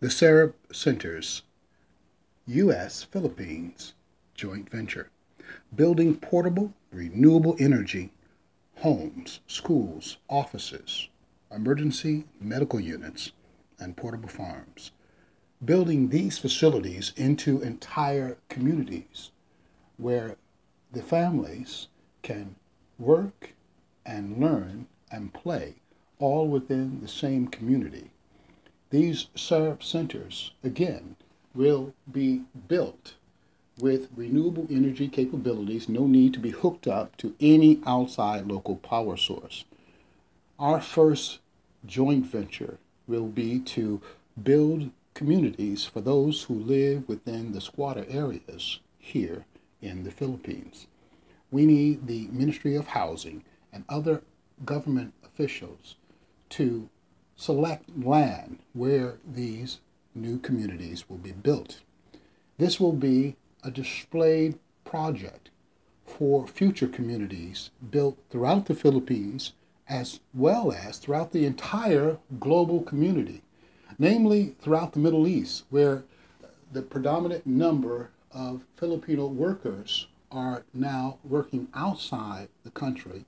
The Sarap Centers, U.S. Philippines joint venture, building portable renewable energy homes, schools, offices, emergency medical units, and portable farms. Building these facilities into entire communities where the families can work and learn and play all within the same community. These Sarap centers, again, will be built with renewable energy capabilities, no need to be hooked up to any outside local power source. Our first joint venture will be to build communities for those who live within the squatter areas here in the Philippines. We need the Ministry of Housing and other government officials to select land where these new communities will be built. This will be a displayed project for future communities built throughout the Philippines as well as throughout the entire global community, namely throughout the Middle East, where the predominant number of Filipino workers are now working outside the country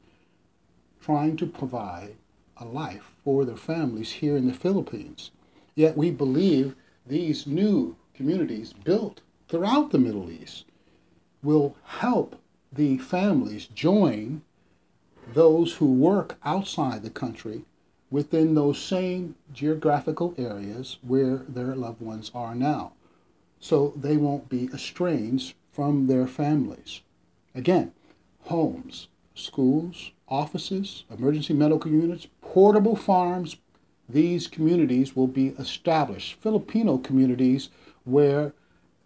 trying to provide a life for their families here in the Philippines. Yet we believe these new communities built throughout the Middle East will help the families join those who work outside the country within those same geographical areas where their loved ones are now. So they won't be estranged from their families. Again, homes, schools, offices, emergency medical units, portable farms, these communities will be established, Filipino communities where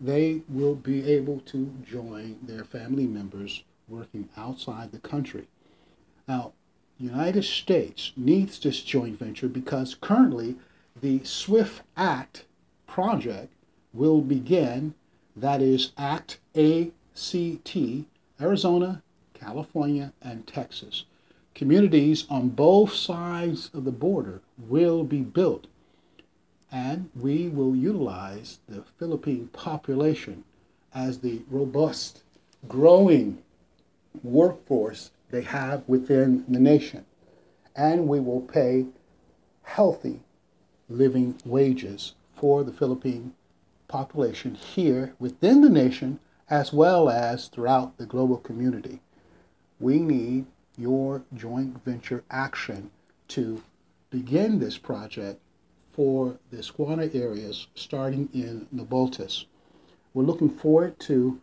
they will be able to join their family members working outside the country. Now, United States needs this joint venture because currently the SWIFT Act project will begin, that is Act ACT, Arizona, California, and Texas. Communities on both sides of the border will be built and we will utilize the Philippine population as the robust, growing workforce they have within the nation. And we will pay healthy living wages for the Philippine population here within the nation as well as throughout the global community. We need your joint venture action to begin this project for the squatter areas starting in Navotas. We're looking forward to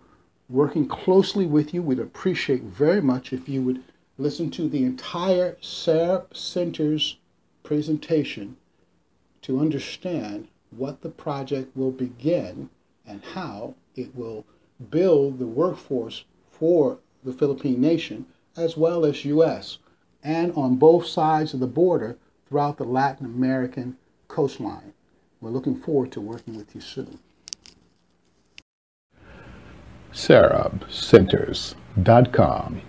working closely with you. We'd appreciate very much if you would listen to the entire Sarap Center's presentation to understand what the project will begin and how it will build the workforce for the Philippine nation as well as U.S. and on both sides of the border throughout the Latin American coastline. We're looking forward to working with you soon. SarapCenters.com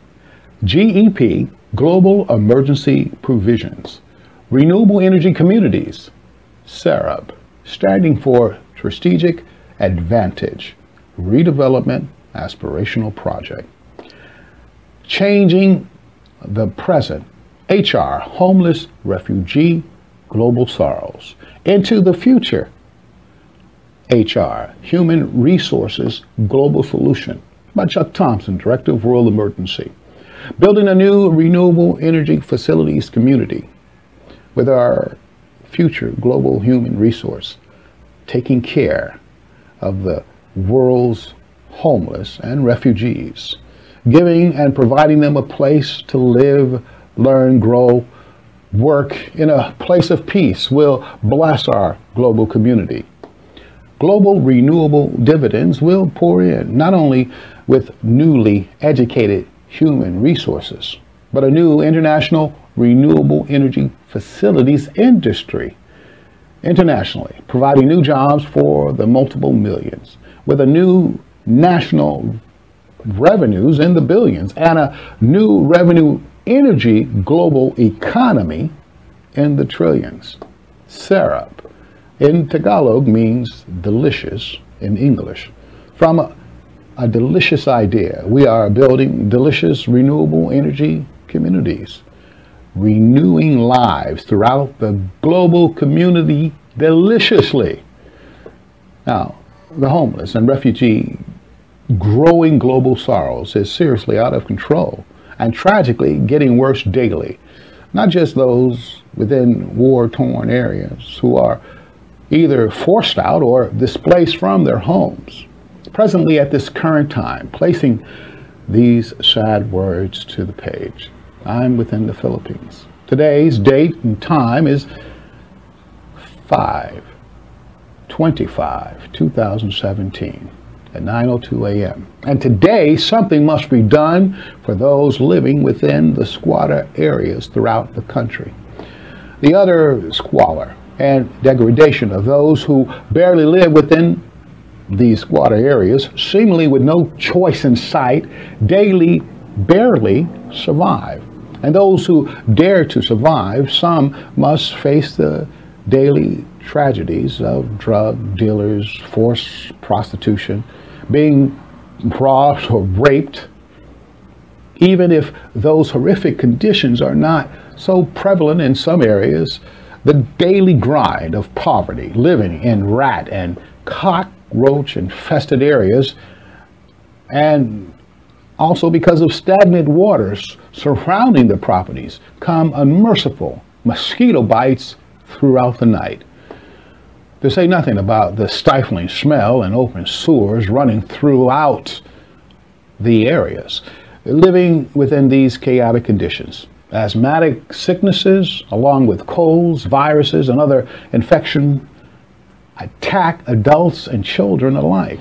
GEP Global Emergency Provisions Renewable Energy Communities SARAP standing for Strategic Advantage Redevelopment Aspirational Project Changing the Present. HR Homeless Refugee global sorrows, into the future. HR, Human Resources Global Solution, by Chuck Thompson, Director of World Emergency. Building a new renewable energy facilities community. With our future global human resource, taking care of the world's homeless and refugees, giving and providing them a place to live, learn, grow, work in a place of peace will bless our global community. Global renewable dividends will pour in not only with newly educated human resources, but a new international renewable energy facilities industry internationally, providing new jobs for the multiple millions, with a new national revenues in the billions and a new revenue energy global economy in the trillions. Sarap in Tagalog means delicious in English. From a, a delicious idea, we are building delicious renewable energy communities, renewing lives throughout the global community deliciously. Now, the homeless and refugee growing global sorrows is seriously out of control and tragically getting worse daily. Not just those within war torn areas who are either forced out or displaced from their homes. Presently, at this current time, placing these sad words to the page. I'm within the Philippines. Today's date and time is 5 25 2017 at 9.02 a.m. And today, something must be done for those living within the squatter areas throughout the country. The utter squalor and degradation of those who barely live within these squatter areas, seemingly with no choice in sight, daily barely survive. And those who dare to survive, some must face the daily tragedies of drug dealers, forced prostitution, being robbed or raped, even if those horrific conditions are not so prevalent in some areas, the daily grind of poverty, living in rat and cockroach infested areas, and also because of stagnant waters surrounding the properties, come unmerciful mosquito bites throughout the night. To say nothing about the stifling smell and open sewers running throughout the areas. Living within these chaotic conditions, asthmatic sicknesses, along with colds, viruses, and other infection, attack adults and children alike.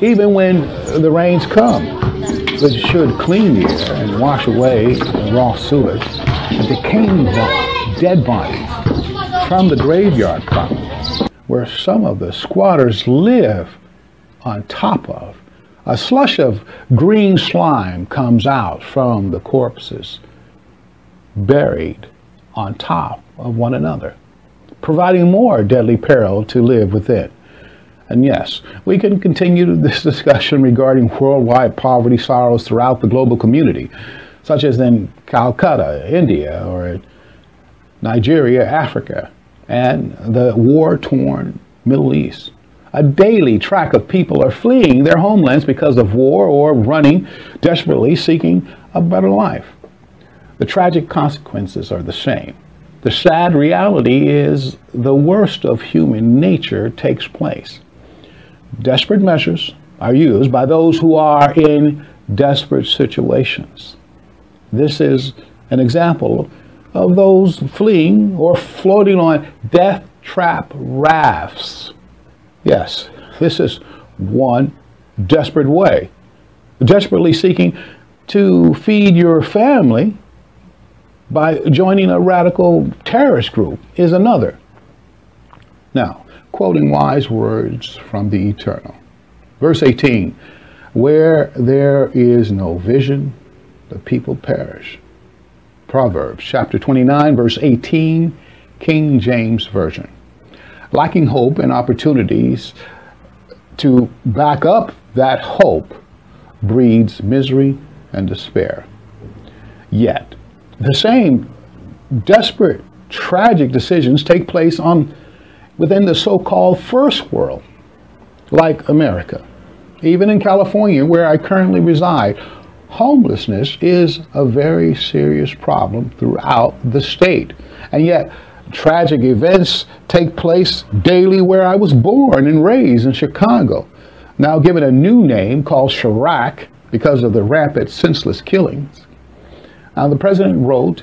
Even when the rains come, which should clean the air and wash away the raw sewage, the decaying dead bodies from the graveyard problem, where some of the squatters live on top of, a slush of green slime comes out from the corpses buried on top of one another, providing more deadly peril to live within. And yes, we can continue this discussion regarding worldwide poverty sorrows throughout the global community, such as in Calcutta, India, or Nigeria, Africa, and the war torn Middle East. A daily track of people are fleeing their homelands because of war or running desperately seeking a better life. The tragic consequences are the same. The sad reality is the worst of human nature takes place. Desperate measures are used by those who are in desperate situations. This is an example of those fleeing or floating on death trap rafts. Yes, this is one desperate way. Desperately seeking to feed your family by joining a radical terrorist group is another. Now, quoting wise words from the Eternal. Verse 18 Where there is no vision, the people perish. Proverbs chapter 29, verse 18, King James Version. Lacking hope and opportunities to back up that hope breeds misery and despair. Yet, the same desperate, tragic decisions take place on within the so-called first world, like America. Even in California, where I currently reside, homelessness is a very serious problem throughout the state. And yet, tragic events take place daily where I was born and raised in Chicago. Now given a new name called Chiraq because of the rapid, senseless killings. Now, the president wrote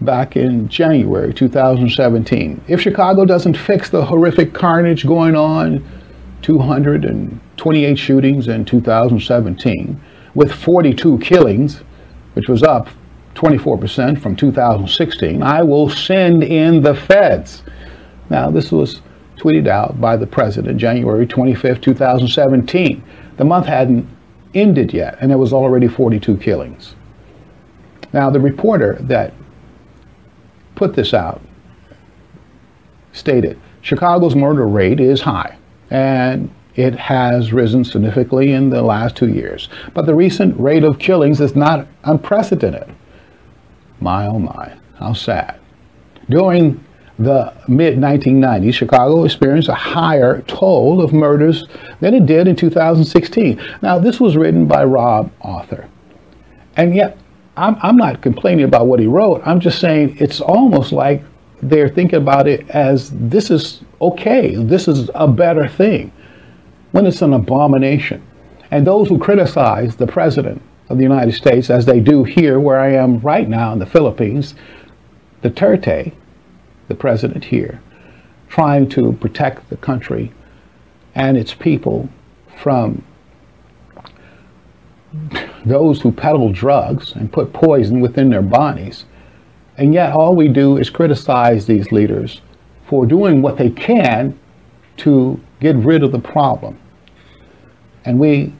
back in January 2017 if Chicago doesn't fix the horrific carnage going on, 228 shootings in 2017, with 42 killings, which was up 24% from 2016, I will send in the feds. Now, this was tweeted out by the president January 25, 2017. The month hadn't ended yet, and there was already 42 killings. Now, the reporter that put this out stated Chicago's murder rate is high, and it has risen significantly in the last two years. But the recent rate of killings is not unprecedented. My oh my, how sad. During the mid 1990s, Chicago experienced a higher toll of murders than it did in 2016. Now, this was written by Rob Arthur. And yet, I'm, I'm not complaining about what he wrote. I'm just saying it's almost like they're thinking about it as this is okay, this is a better thing, when it's an abomination. And those who criticize the President of the United States, as they do here where I am right now in the Philippines, Duterte, the president here, trying to protect the country and its people from those who peddle drugs and put poison within their bodies. And yet, all we do is criticize these leaders for doing what they can to get rid of the problem. And we,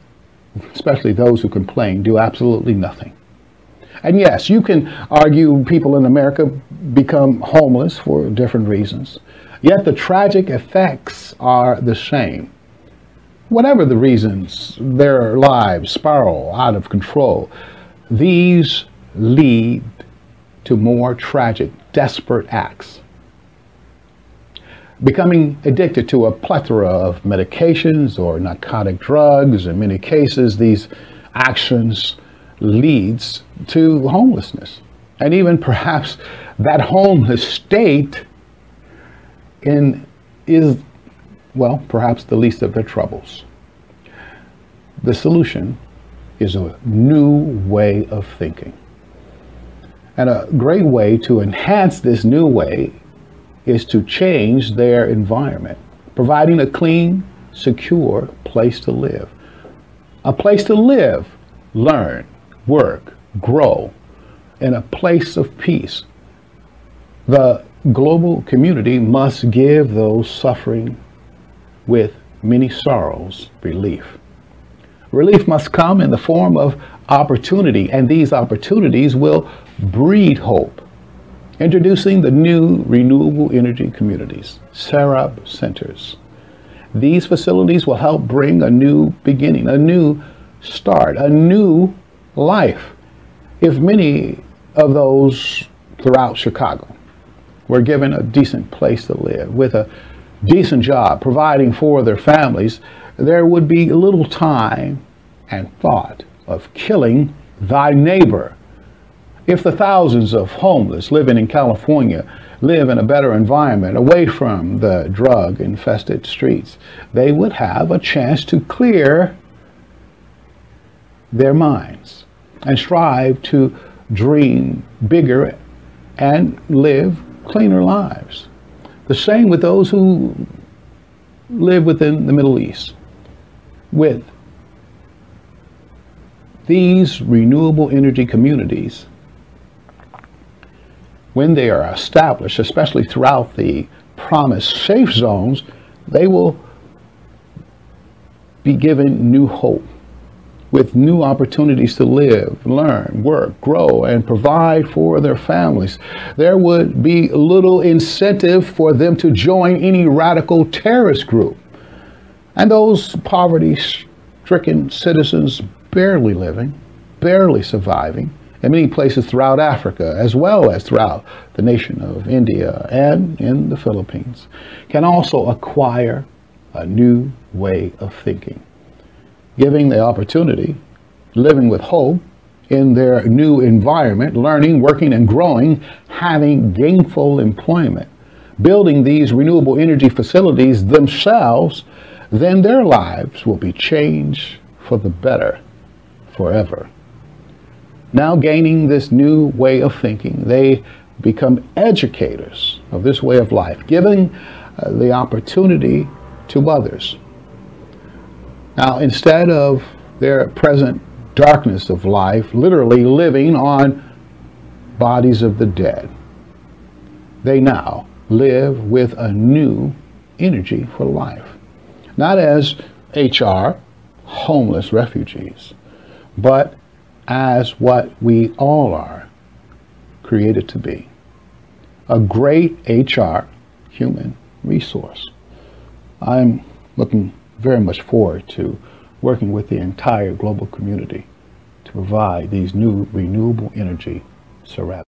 especially those who complain, do absolutely nothing. And yes, you can argue people in America become homeless for different reasons. Yet the tragic effects are the same. Whatever the reasons, their lives spiral out of control. These lead to more tragic, desperate acts. Becoming addicted to a plethora of medications or narcotic drugs, in many cases, these actions leads to homelessness. And even perhaps that homeless state in, is, well, perhaps the least of their troubles. The solution is a new way of thinking. And a great way to enhance this new way is to change their environment, providing a clean, secure place to live. A place to live, learn, work, grow in a place of peace. The global community must give those suffering with many sorrows relief. Relief must come in the form of opportunity, and these opportunities will breed hope. Introducing the new renewable energy communities, Sarap centers. These facilities will help bring a new beginning, a new start, a new life if many of those throughout Chicago were given a decent place to live with a decent job, providing for their families, there would be little time and thought of killing thy neighbor. If the thousands of homeless living in California live in a better environment away from the drug infested streets, they would have a chance to clear their minds and strive to dream bigger and live cleaner lives. The same with those who live within the Middle East. With these renewable energy communities, when they are established, especially throughout the promised safe zones, they will be given new hope with new opportunities to live, learn, work, grow, and provide for their families. There would be little incentive for them to join any radical terrorist group. And those poverty stricken citizens barely living, barely surviving, in many places throughout Africa, as well as throughout the nation of India and in the Philippines, can also acquire a new way of thinking giving the opportunity, living with hope in their new environment, learning, working, and growing, having gainful employment, building these renewable energy facilities themselves, then their lives will be changed for the better forever. Now, gaining this new way of thinking, they become educators of this way of life, giving uh, the opportunity to others now, instead of their present darkness of life, literally living on bodies of the dead, they now live with a new energy for life. Not as HR, homeless refugees, but as what we all are created to be. A great HR, human resource. I'm looking very much forward to working with the entire global community to provide these new renewable energy services.